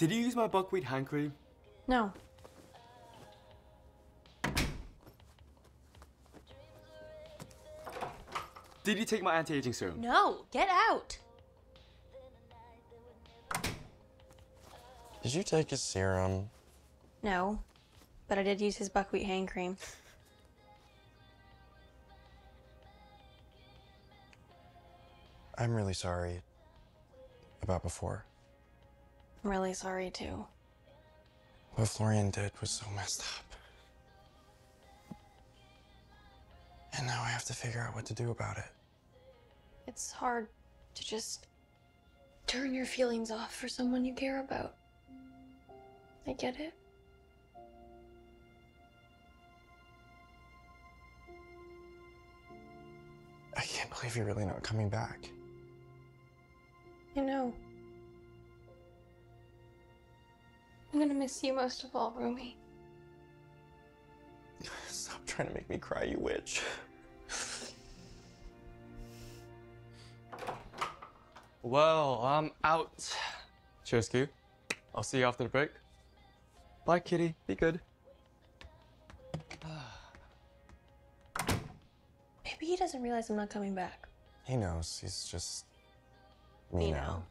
Did you use my buckwheat hand cream? No. Did you take my anti-aging serum? No, get out. Did you take his serum? No, but I did use his buckwheat hand cream. I'm really sorry about before. I'm really sorry too. What Florian did was so messed up. And now I have to figure out what to do about it. It's hard to just turn your feelings off for someone you care about. I get it. I can't believe you're really not coming back. I know. I'm gonna miss you most of all, Rumi. Stop trying to make me cry, you witch. Well, I'm out. Cheers, Q. I'll see you after the break. Bye, kitty. Be good. Maybe he doesn't realize I'm not coming back. He knows. He's just me You now. know.